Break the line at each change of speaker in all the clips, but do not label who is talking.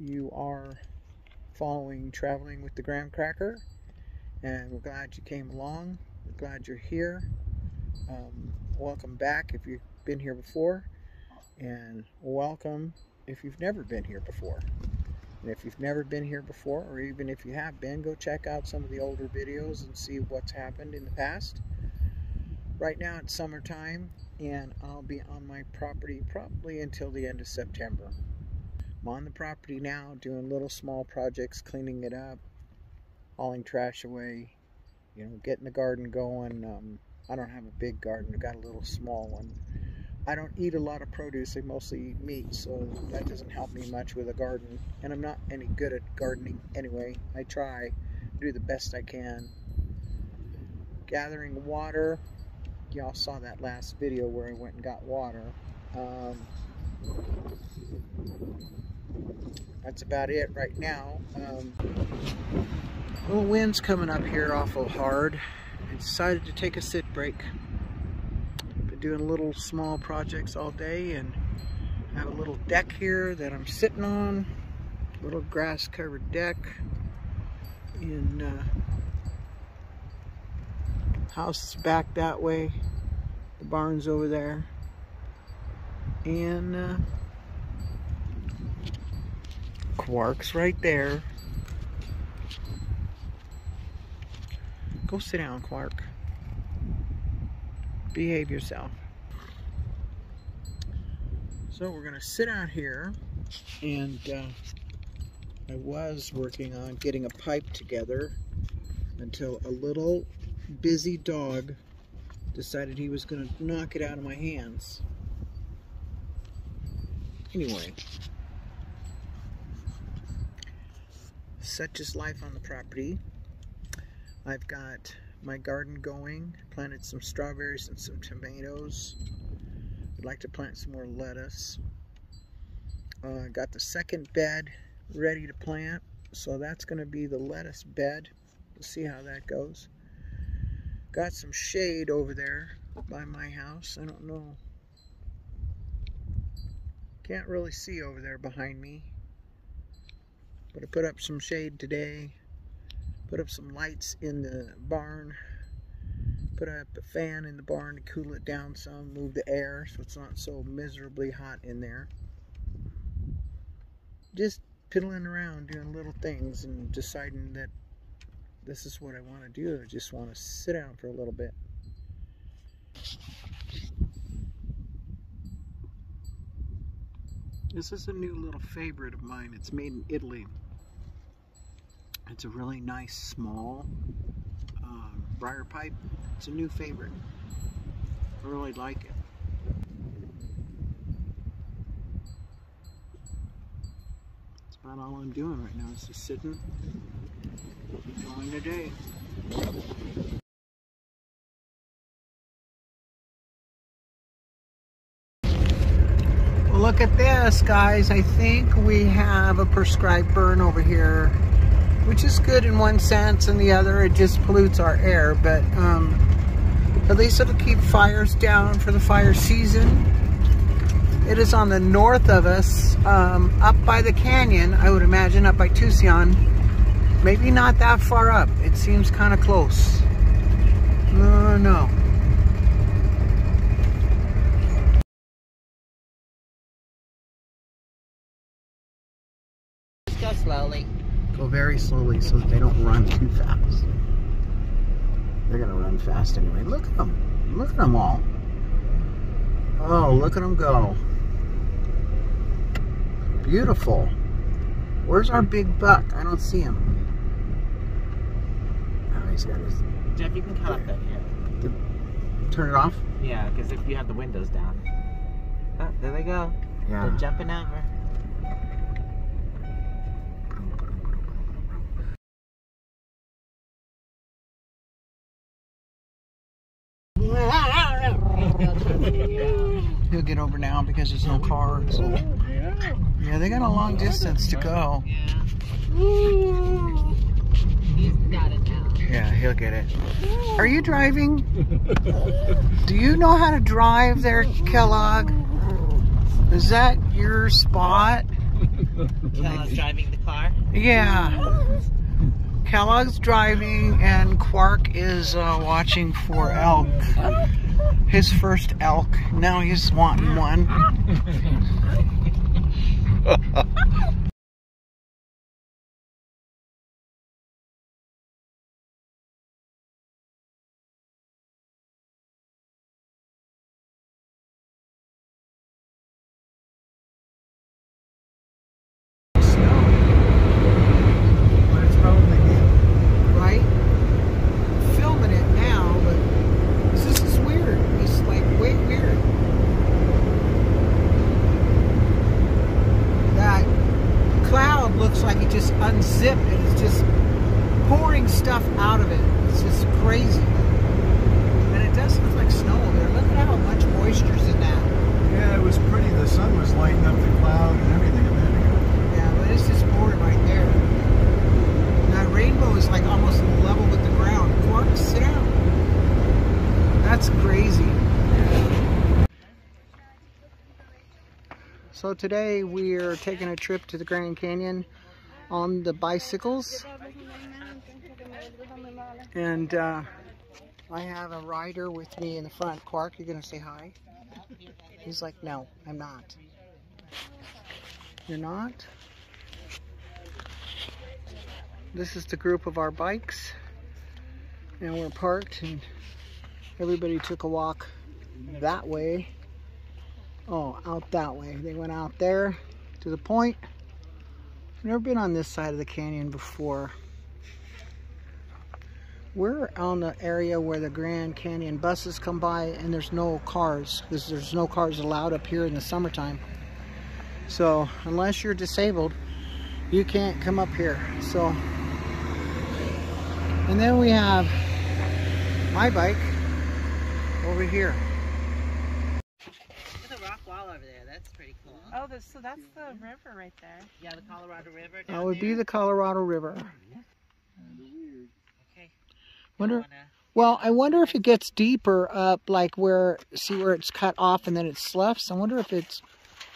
you are following Traveling with the Gramkracker, and we're glad you came along. We're glad you're here. Um, welcome back if you've been here before, and welcome if you've never been here before. And if you've never been here before, or even if you have been, go check out some of the older videos and see what's happened in the past. Right now it's summertime, and I'll be on my property probably until the end of September. I'm on the property now doing little small projects, cleaning it up, hauling trash away, you know, getting the garden going. Um, I don't have a big garden, I've got a little small one. I don't eat a lot of produce, I mostly eat meat, so that doesn't help me much with a garden. And I'm not any good at gardening anyway. I try, do the best I can. Gathering water, y'all saw that last video where I went and got water. Um, that's about it right now. Um, little wind's coming up here awful hard. I decided to take a sit break. Been doing little small projects all day and have a little deck here that I'm sitting on. Little grass covered deck. In uh, house back that way. The barn's over there. And Quark's right there. Go sit down, Quark. Behave yourself. So we're gonna sit out here and uh, I was working on getting a pipe together until a little busy dog decided he was gonna knock it out of my hands. Anyway, such is life on the property. I've got my garden going, planted some strawberries and some tomatoes. I'd like to plant some more lettuce. Uh, got the second bed ready to plant, so that's going to be the lettuce bed. We'll see how that goes. Got some shade over there by my house. I don't know. Can't really see over there behind me. But I put up some shade today. Put up some lights in the barn. Put up a fan in the barn to cool it down some. Move the air so it's not so miserably hot in there. Just piddling around doing little things and deciding that this is what I want to do. I just want to sit down for a little bit. This is a new little favorite of mine. It's made in Italy. It's a really nice small uh, briar pipe. It's a new favorite. I really like it. That's about all I'm doing right now is just sitting, enjoying the day. This, guys. I think we have a prescribed burn over here, which is good in one sense, and the other, it just pollutes our air. But um, at least it'll keep fires down for the fire season. It is on the north of us, um, up by the canyon, I would imagine, up by Tusayan. Maybe not that far up. It seems kind of close. Uh, no.
go slowly.
Go very slowly so that they don't run too fast. They're gonna run fast anyway. Look at them. Look at them all. Oh, look at them go. Beautiful. Where's our big buck? I don't see him. Oh, he's got his...
Jeff, you can cut off that here.
Turn it off?
Yeah, because if you have the windows down. Oh, there they go.
Yeah.
They're jumping over.
He'll get over now because there's no cars. Yeah, they got a long distance to go. Yeah.
He's got it now.
Yeah, he'll get it. Are you driving? Do you know how to drive there, Kellogg? Is that your spot?
Kellogg's driving the car.
Yeah. Kellogg's driving and Quark is uh, watching for elk. His first elk. Now he's wanting one.
But it's probably him.
right? Filming it now, but this is weird. It's like way weird. That cloud looks like it just unzipped and it's just pouring stuff out of it. It's just crazy. And it does look like snow over there. Look at how much moisture's in that.
Yeah, it was pretty. The sun was lighting up the cloud and everything a minute ago.
Yeah, but it's just pouring right there. That rainbow is like almost level with the ground. Quark, sit down. That's crazy. So today we are taking a trip to the Grand Canyon on the bicycles. And uh, I have a rider with me in the front. Quark, you gonna say hi? He's like, no, I'm not. You're not? This is the group of our bikes. And we're parked and everybody took a walk that way. Oh, out that way. They went out there to the point. Never been on this side of the canyon before. We're on the area where the Grand Canyon buses come by and there's no cars there's no cars allowed up here in the summertime. So unless you're disabled, you can't come up here. So, and then we have my bike over here.
Look at the rock wall over there. That's pretty cool.
Oh, this, so that's the mm-hmm. river right there.
Yeah, the Colorado River.
That
down
would be the Colorado River.
Okay.
Wonder, well, I wonder if it gets deeper up, like where, see where it's cut off and then it sloughs. I wonder if it's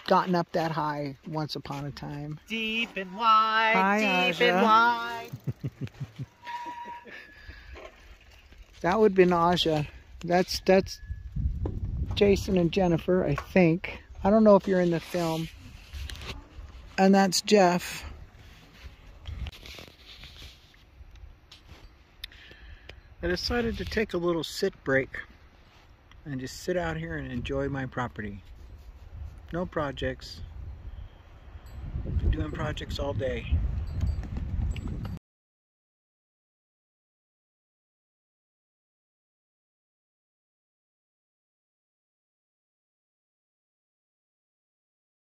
gotten up that high once upon a time.
Deep and wide.
Hi,
deep and wide.
That would be nausea. That's that's Jason and Jennifer, I think. I don't know if you're in the film. And that's Jeff. I decided to take a little sit break and just sit out here and enjoy my property. No projects. Been doing projects all day.